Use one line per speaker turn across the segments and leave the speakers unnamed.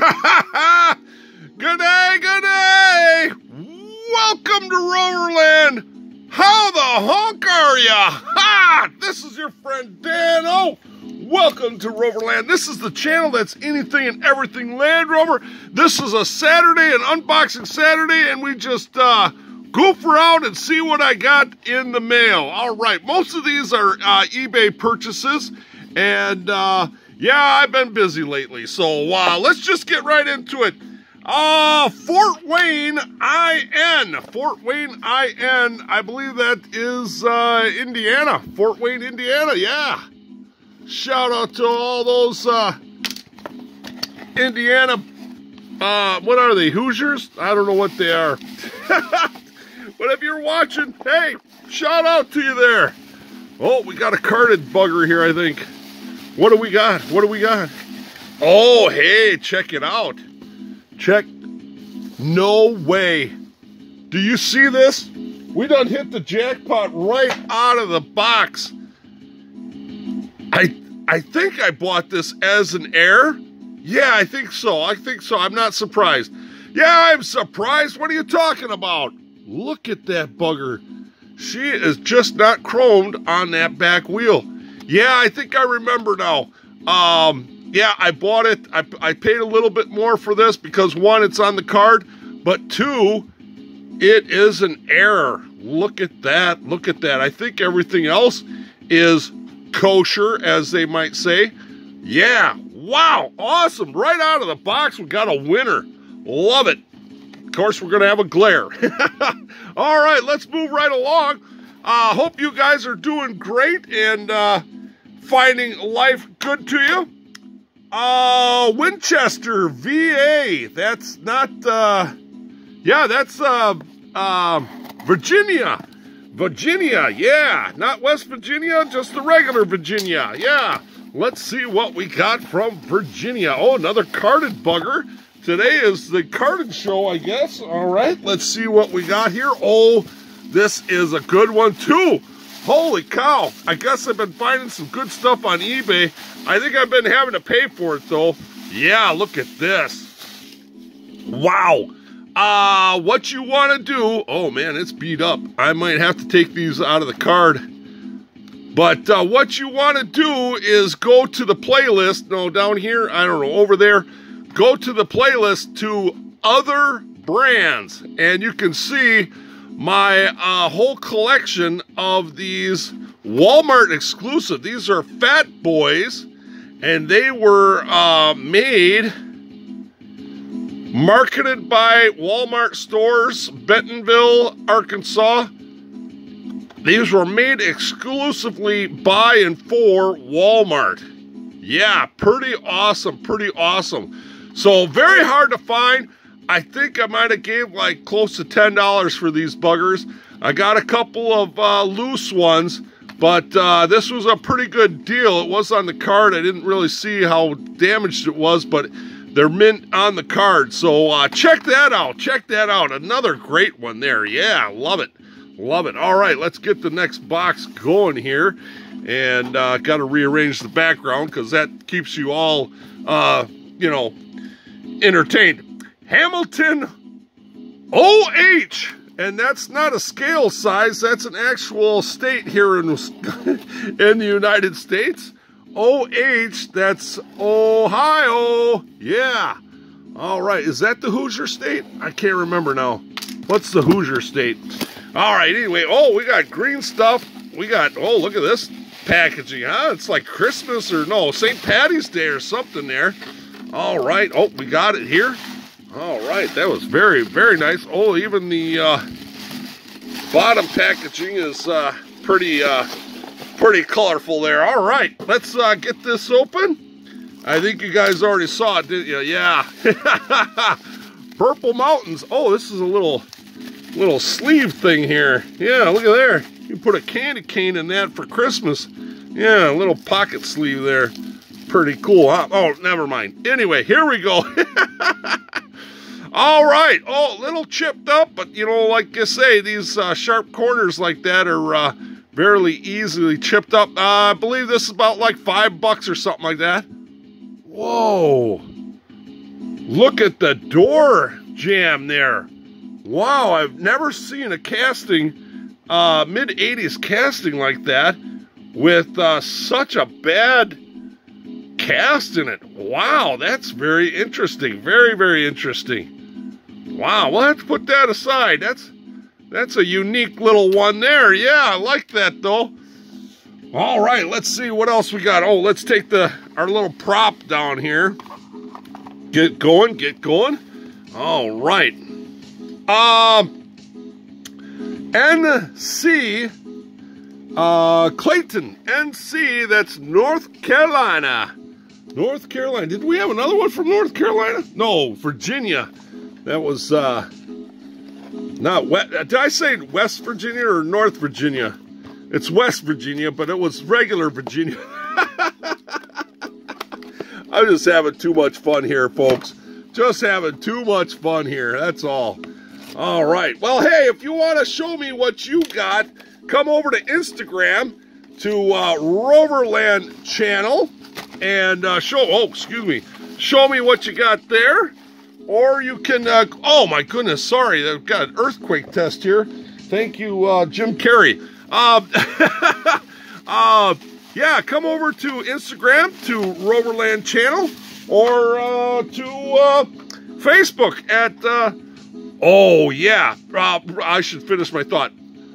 good day, good day. Welcome to Roverland. How the honk are ya? Ha! This is your friend Dan Dano. Welcome to Roverland. This is the channel that's anything and everything Land Rover. This is a Saturday, an unboxing Saturday, and we just uh, goof around and see what I got in the mail. All right, most of these are uh, eBay purchases, and uh, yeah, I've been busy lately, so uh, let's just get right into it. Uh, Fort Wayne IN. Fort Wayne IN. I believe that is uh, Indiana. Fort Wayne, Indiana. Yeah. Shout out to all those uh, Indiana. Uh, what are they? Hoosiers? I don't know what they are. but if you're watching, hey, shout out to you there. Oh, we got a carded bugger here, I think. What do we got? What do we got? Oh, hey, check it out. Check. No way. Do you see this? We done hit the jackpot right out of the box. I I think I bought this as an heir. Yeah, I think so. I think so. I'm not surprised. Yeah, I'm surprised. What are you talking about? Look at that bugger. She is just not chromed on that back wheel. Yeah, I think I remember now. Um, yeah, I bought it. I, I paid a little bit more for this because one, it's on the card, but two, it is an error. Look at that. Look at that. I think everything else is kosher, as they might say. Yeah. Wow. Awesome. Right out of the box, we got a winner. Love it. Of course, we're going to have a glare. All right, let's move right along. I uh, hope you guys are doing great and uh, finding life good to you. Uh, Winchester, VA. That's not, uh, yeah, that's, uh, uh, Virginia. Virginia, yeah. Not West Virginia, just the regular Virginia, yeah. Let's see what we got from Virginia. Oh, another carded bugger. Today is the carded show, I guess. All right, let's see what we got here. Oh, this is a good one, too. Holy cow. I guess I've been finding some good stuff on eBay. I think I've been having to pay for it, though. Yeah, look at this. Wow. Uh, what you want to do... Oh, man, it's beat up. I might have to take these out of the card. But uh, what you want to do is go to the playlist. No, down here. I don't know. Over there. Go to the playlist to other brands. And you can see my uh, whole collection of these Walmart exclusive. These are Fat Boys, and they were uh, made, marketed by Walmart stores, Bentonville, Arkansas. These were made exclusively by and for Walmart. Yeah, pretty awesome, pretty awesome. So very hard to find. I think I might have gave like close to $10 for these buggers. I got a couple of uh, loose ones, but uh, this was a pretty good deal. It was on the card. I didn't really see how damaged it was, but they're mint on the card. So uh, check that out. Check that out. Another great one there. Yeah, love it. Love it. All right, let's get the next box going here. And uh, got to rearrange the background because that keeps you all, uh, you know, entertained. Hamilton OH. And that's not a scale size, that's an actual state here in, in the United States. OH, that's Ohio. Yeah. All right, is that the Hoosier state? I can't remember now. What's the Hoosier state? All right, anyway, oh, we got green stuff. We got, oh, look at this packaging, huh? It's like Christmas or no, St. Patty's Day or something there. All right, oh, we got it here. All right, that was very, very nice. Oh, even the uh, bottom packaging is uh, pretty, uh, pretty colorful there. All right, let's uh, get this open. I think you guys already saw it, didn't you? Yeah. Purple Mountains. Oh, this is a little, little sleeve thing here. Yeah, look at there. You put a candy cane in that for Christmas. Yeah, a little pocket sleeve there. Pretty cool, huh? Oh, never mind. Anyway, here we go. All right. Oh, a little chipped up, but you know, like I say, these uh, sharp corners like that are uh, fairly easily chipped up. Uh, I believe this is about like five bucks or something like that. Whoa. Look at the door jamb there. Wow, I've never seen a casting, uh, mid 80s casting like that with uh, such a bad cast in it. Wow, that's very interesting. Very, very interesting. Wow, we'll have to put that aside. That's that's a unique little one there. Yeah, I like that though. All right, let's see what else we got. Oh, let's take the our little prop down here. Get going, get going. All right. Um, NC uh, Clayton, NC, that's North Carolina. North Carolina. Did we have another one from North Carolina? No, Virginia. That was, uh, not West. Did I say West Virginia or North Virginia? It's West Virginia, but it was regular Virginia. I'm just having too much fun here, folks. Just having too much fun here. That's all. All right. Well, hey, if you want to show me what you got, come over to Instagram to uh, Roverland channel and uh, show, oh, excuse me, show me what you got there. Or you can, uh, oh my goodness, sorry, I've got an earthquake test here. Thank you, uh, Jim Carrey. Uh, uh, yeah, come over to Instagram, to Roverland channel, or uh, to uh, Facebook at, uh, oh yeah, I should finish my thought.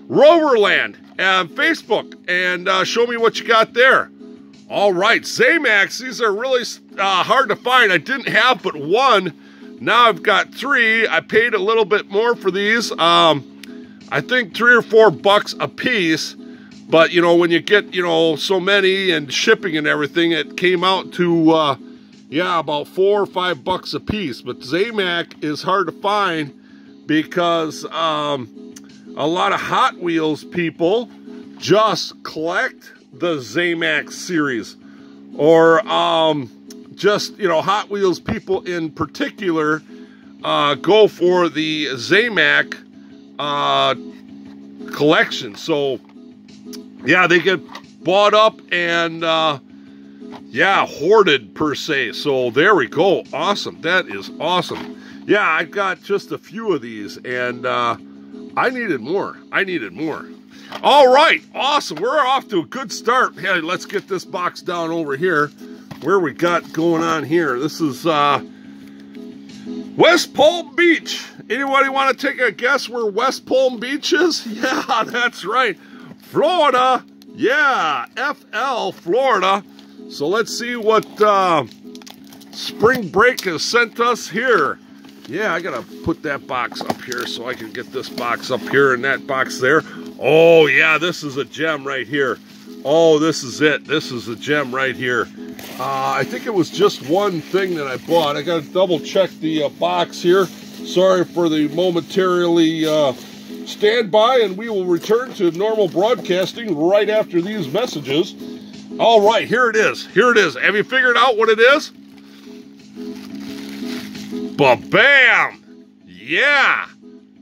Roverland and Facebook, and show me what you got there. All right, Zamacs, these are really hard to find. I didn't have but one. Now I've got three. I paid a little bit more for these. Um, I think three or four bucks a piece. But, you know, when you get, you know, so many and shipping and everything, it came out to, uh, yeah, about four or five bucks a piece. But Zamac is hard to find because um, a lot of Hot Wheels people just collect the Zamac series. Or um, just, you know, Hot Wheels people in particular uh, go for the Zamac uh, collection. So, yeah, they get bought up and, uh, yeah, hoarded per se. So there we go. Awesome. That is awesome. Yeah, I've got just a few of these and uh, I needed more. I needed more. All right, awesome. We're off to a good start. Hey, let's get this box down over here. Where we got going on here? This is uh, West Palm Beach. Anybody want to take a guess where West Palm Beach is? Yeah, that's right. Florida. Yeah, FL, Florida. So let's see what uh, spring break has sent us here. Yeah, I gotta put that box up here so I can get this box up here and that box there. Oh yeah, this is a gem right here. Oh, this is it. This is a gem right here. Uh, I think it was just one thing that I bought. I gotta double check the uh, box here. Sorry for the momentarily uh, stand by and we will return to normal broadcasting right after these messages. All right, here it is. Here it is. Have you figured out what it is? Ba-bam! Yeah!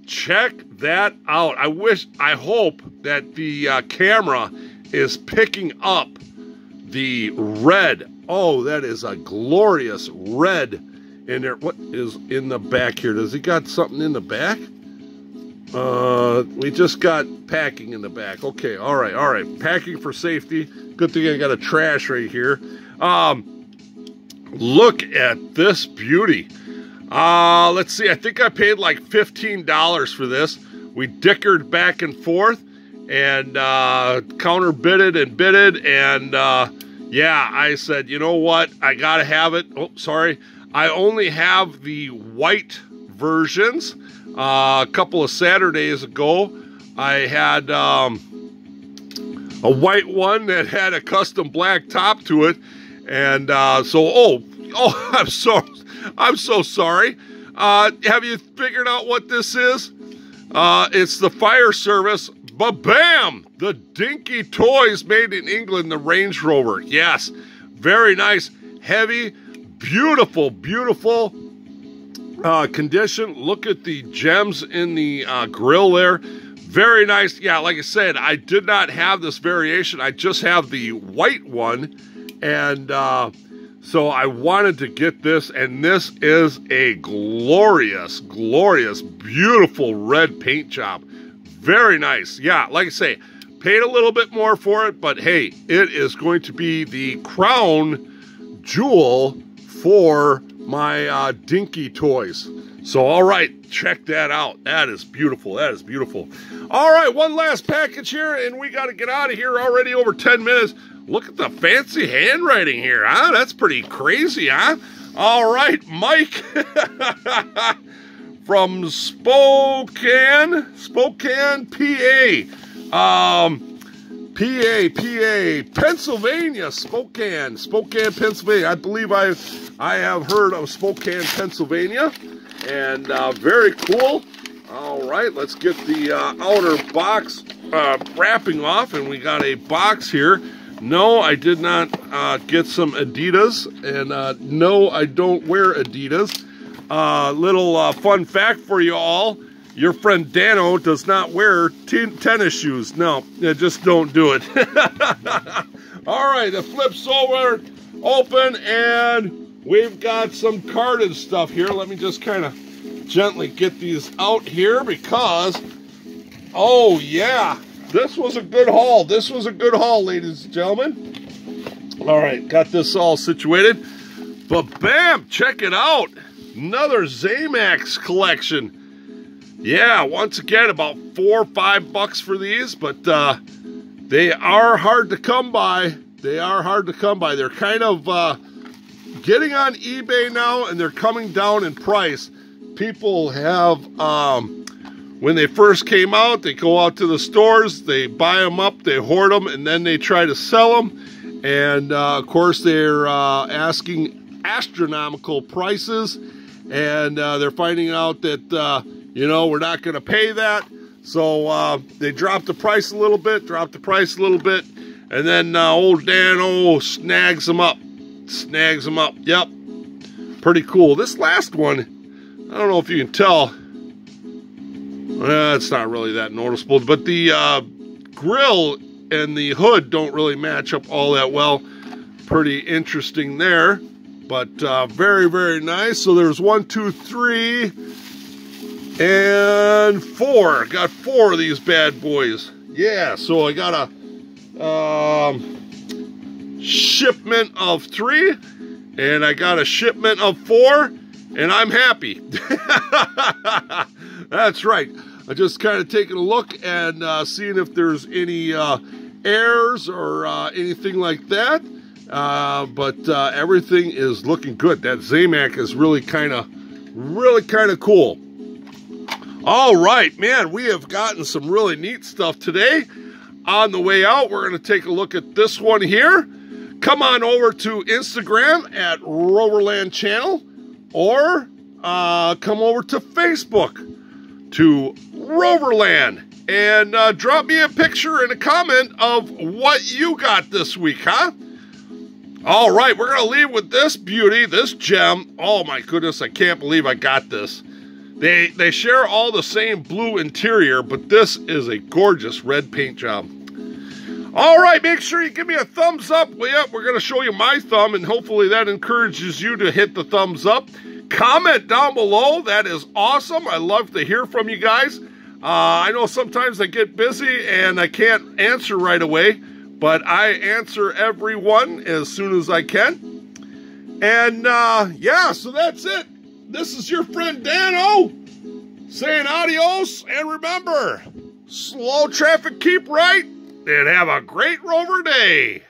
Check that out. I wish, I hope that the uh, camera is picking up the red. Oh, that is a glorious red in there. What is in the back here? Does he got something in the back? Uh, we just got packing in the back. Okay, all right, all right. Packing for safety. Good thing I got a trash right here. Um, look at this beauty. Uh, let's see, I think I paid like $15 for this. We dickered back and forth and uh, counter bidded and bidded. And uh, yeah, I said, you know what? I got to have it. Oh, sorry. I only have the white versions. Uh, a couple of Saturdays ago, I had um, a white one that had a custom black top to it. And uh, so, oh, oh, I'm so I'm so sorry. Uh, have you figured out what this is? Uh, it's the fire service. Ba-bam! The Dinky Toys made in England, the Range Rover. Yes, very nice, heavy, beautiful, beautiful uh, condition. Look at the gems in the uh, grill there. Very nice. Yeah, like I said, I did not have this variation. I just have the white one. And uh, So I wanted to get this, and this is a glorious, glorious, beautiful red paint job. Very nice. Yeah, like I say, paid a little bit more for it, but hey, it is going to be the crown jewel for my uh, Dinky toys. So, all right, check that out. That is beautiful. That is beautiful. All right, one last package here, and we got to get out of here already over 10 minutes. Look at the fancy handwriting here, huh? That's pretty crazy, huh? All right, Mike from Spokane, Spokane, PA. Um, PA, PA, Pennsylvania, Spokane, Spokane, Pennsylvania. I believe I, I have heard of Spokane, Pennsylvania, and uh, very cool. All right, let's get the uh, outer box uh, wrapping off, and we got a box here. No, I did not uh, get some Adidas, and uh, no, I don't wear Adidas. Uh, little uh, fun fact for you all your friend Dano does not wear tennis shoes. No, just don't do it. All right, it flips over, open, and we've got some carded stuff here. Let me just kind of gently get these out here because, oh yeah, this was a good haul. This was a good haul, ladies and gentlemen. All right, got this all situated. But bam, check it out. Another Zamacs collection. Yeah, once again, about four or five bucks for these, but uh, they are hard to come by. They are hard to come by. They're kind of uh, getting on eBay now, and they're coming down in price. People have, um, when they first came out, they go out to the stores, they buy them up, they hoard them, and then they try to sell them. And uh, of course, they're uh, asking astronomical prices, and uh, they're finding out that uh, you know, we're not going to pay that. So uh, they dropped the price a little bit, dropped the price a little bit, and then uh, old Dano snags them up. Snags them up. Yep. Pretty cool. This last one, I don't know if you can tell. Well, it's not really that noticeable, but the uh, grill and the hood don't really match up all that well. Pretty interesting there, but uh, very, very nice. So there's one, two, three, and four. Got four of these bad boys. Yeah, so I got a um, shipment of three, and I got a shipment of four, and I'm happy. That's right. I'm just kind of taking a look and uh, seeing if there's any uh, errors or uh, anything like that. Uh, but uh, everything is looking good. That Zamac is really kind of, really kind of cool. All right, man, we have gotten some really neat stuff today. On the way out, we're going to take a look at this one here. Come on over to Instagram at Roverland Channel or uh, come over to Facebook to Roverland and uh, drop me a picture and a comment of what you got this week, huh? All right, we're going to leave with this beauty, this gem. Oh my goodness, I can't believe I got this. They, they share all the same blue interior, but this is a gorgeous red paint job. All right, make sure you give me a thumbs up. Yeah, we're going to show you my thumb, and hopefully that encourages you to hit the thumbs up. Comment down below. That is awesome. I love to hear from you guys. Uh, I know sometimes I get busy and I can't answer right away, but I answer everyone as soon as I can. And uh, yeah, so that's it. This is your friend Dano saying adios. And remember, slow traffic, keep right, and have a great rover day.